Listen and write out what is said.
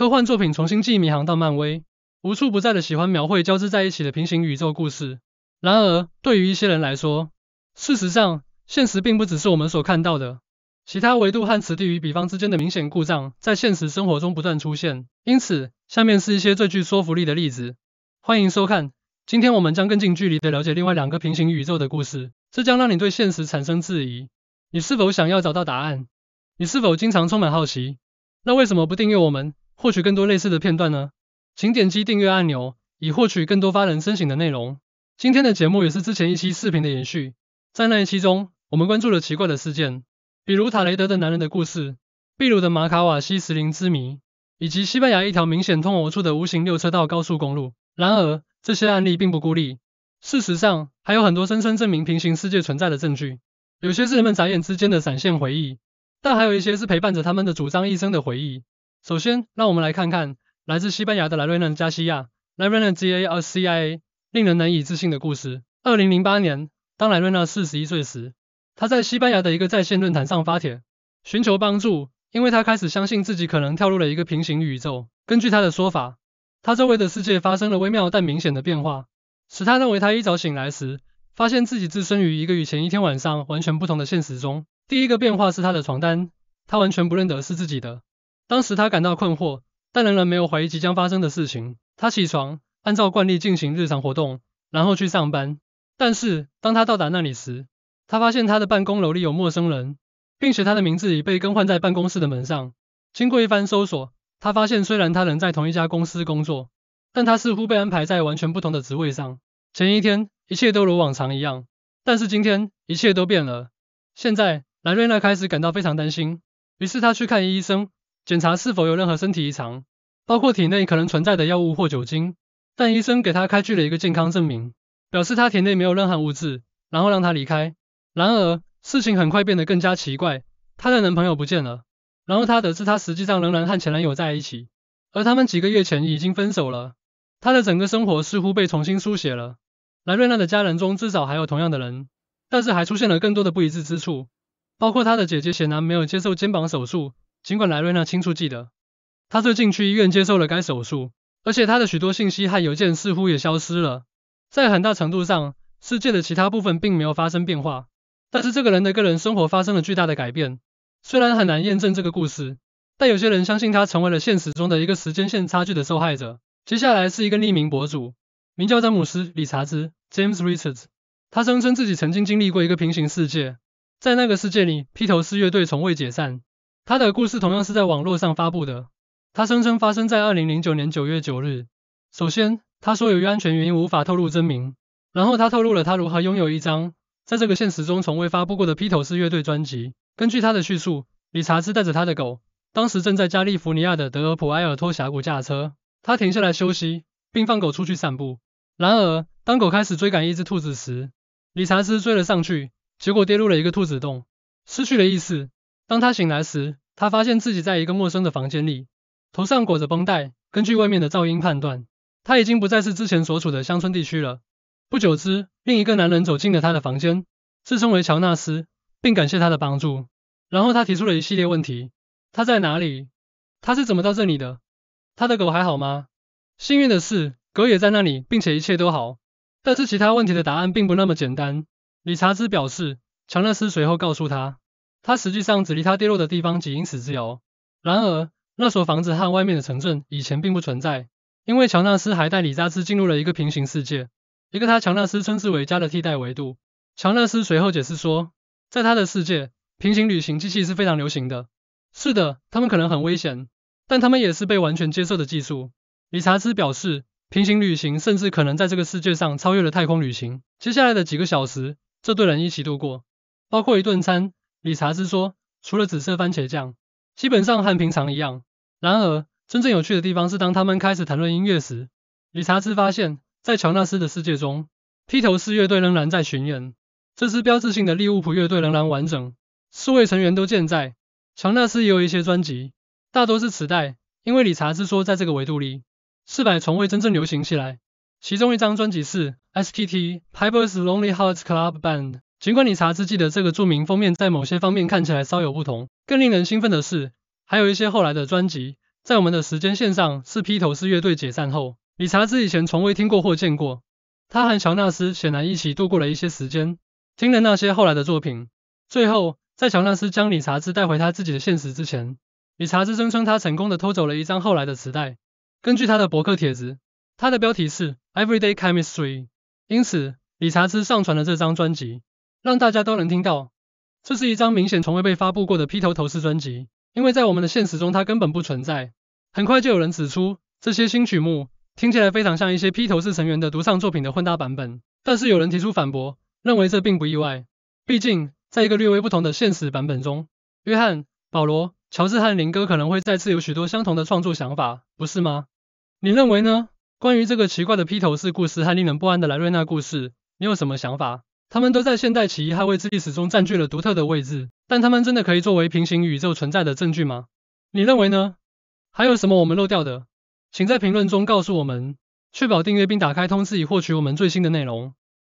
科幻作品从星际迷航到漫威，无处不在的喜欢描绘交织在一起的平行宇宙故事。然而，对于一些人来说，事实上，现实并不只是我们所看到的。其他维度和此地与彼方之间的明显故障，在现实生活中不断出现。因此，下面是一些最具说服力的例子。欢迎收看。今天我们将更近距离的了解另外两个平行宇宙的故事，这将让你对现实产生质疑。你是否想要找到答案？你是否经常充满好奇？那为什么不订阅我们，获取更多类似的片段呢？请点击订阅按钮，以获取更多发人深省的内容。今天的节目也是之前一期视频的延续。在那一期中，我们关注了奇怪的事件。比如塔雷德的男人的故事，秘鲁的马卡瓦西石林之谜，以及西班牙一条明显通往处的无形六车道高速公路。然而，这些案例并不孤立。事实上，还有很多声称证明平行世界存在的证据。有些是人们眨眼之间的闪现回忆，但还有一些是陪伴着他们的主张一生的回忆。首先，让我们来看看来自西班牙的莱瑞纳加西亚 l a r e n G A R C I A） 令人难以置信的故事。二零零八年，当莱瑞纳四十一岁时，他在西班牙的一个在线论坛上发帖，寻求帮助，因为他开始相信自己可能跳入了一个平行宇宙。根据他的说法，他周围的世界发生了微妙但明显的变化，使他认为他一早醒来时，发现自己置身于一个与前一天晚上完全不同的现实中。第一个变化是他的床单，他完全不认得是自己的。当时他感到困惑，但仍然没有怀疑即将发生的事情。他起床，按照惯例进行日常活动，然后去上班。但是当他到达那里时，他发现他的办公楼里有陌生人，并且他的名字已被更换在办公室的门上。经过一番搜索，他发现虽然他仍在同一家公司工作，但他似乎被安排在完全不同的职位上。前一天一切都如往常一样，但是今天一切都变了。现在莱瑞娜开始感到非常担心，于是他去看医生，检查是否有任何身体异常，包括体内可能存在的药物或酒精。但医生给他开具了一个健康证明，表示他体内没有任何物质，然后让他离开。然而，事情很快变得更加奇怪。她的男朋友不见了，然后她得知他实际上仍然和前男友在一起，而他们几个月前已经分手了。她的整个生活似乎被重新书写了。莱瑞娜的家人中至少还有同样的人，但是还出现了更多的不一致之处，包括她的姐姐显然没有接受肩膀手术，尽管莱瑞娜清楚记得，她最近去医院接受了该手术，而且她的许多信息和邮件似乎也消失了。在很大程度上，世界的其他部分并没有发生变化。但是这个人的个人生活发生了巨大的改变，虽然很难验证这个故事，但有些人相信他成为了现实中的一个时间线差距的受害者。接下来是一个匿名博主，名叫詹姆斯·理查兹 （James Richards），他声称自己曾经经历过一个平行世界，在那个世界里，披头士乐队从未解散。他的故事同样是在网络上发布的，他声称发生在2009年9月9日。首先，他说由于安全原因无法透露真名，然后他透露了他如何拥有一张。在这个现实中从未发布过的披头士乐队专辑。根据他的叙述，理查兹带着他的狗，当时正在加利福尼亚的德尔普埃尔托峡谷驾车。他停下来休息，并放狗出去散步。然而，当狗开始追赶一只兔子时，理查兹追了上去，结果跌入了一个兔子洞，失去了意识。当他醒来时，他发现自己在一个陌生的房间里，头上裹着绷带。根据外面的噪音判断，他已经不再是之前所处的乡村地区了。不久之，另一个男人走进了他的房间，自称为乔纳斯，并感谢他的帮助。然后他提出了一系列问题：他在哪里？他是怎么到这里的？他的狗还好吗？幸运的是，狗也在那里，并且一切都好。但是其他问题的答案并不那么简单。理查兹表示，乔纳斯随后告诉他，他实际上只离他跌落的地方几英尺之遥。然而，那所房子和外面的城镇以前并不存在，因为乔纳斯还带理查兹进入了一个平行世界。一个他乔纳斯称之为家的替代维度。乔纳斯随后解释说，在他的世界，平行旅行机器是非常流行的。是的，他们可能很危险，但他们也是被完全接受的技术。理查兹表示，平行旅行甚至可能在这个世界上超越了太空旅行。接下来的几个小时，这对人一起度过，包括一顿餐。理查兹说，除了紫色番茄酱，基本上和平常一样。然而，真正有趣的地方是当他们开始谈论音乐时，理查兹发现。在乔纳斯的世界中，披头士乐队仍然在巡演，这支标志性的利物浦乐队仍然完整，四位成员都健在。乔纳斯也有一些专辑，大多是磁带，因为理查兹说，在这个维度里，四百从未真正流行起来。其中一张专辑是 S.T.T. Piper's Lonely Hearts Club Band。尽管理查兹记得这个著名封面在某些方面看起来稍有不同，更令人兴奋的是，还有一些后来的专辑，在我们的时间线上是披头士乐队解散后，理查兹以前从未听过或见过。他和乔纳斯显然一起度过了一些时间，听了那些后来的作品。最后，在乔纳斯将理查兹带回他自己的现实之前，理查兹声称他成功的偷走了一张后来的磁带。根据他的博客帖子，他的标题是 Everyday Chemistry，因此理查兹上传了这张专辑，让大家都能听到。这是一张明显从未被发布过的披头头式专辑，因为在我们的现实中它根本不存在。很快就有人指出，这些新曲目听起来非常像一些披头士成员的独唱作品的混搭版本，但是有人提出反驳，认为这并不意外。毕竟，在一个略微不同的现实版本中，约翰、保罗、乔治和林哥可能会再次有许多相同的创作想法，不是吗？你认为呢？关于这个奇怪的披头士故事和令人不安的莱瑞娜故事，你有什么想法？他们都在现代奇异捍卫之历史中占据了独特的位置，但他们真的可以作为平行宇宙存在的证据吗？你认为呢？还有什么我们漏掉的？请在评论中告诉我们。确保订阅并打开通知以获取我们最新的内容。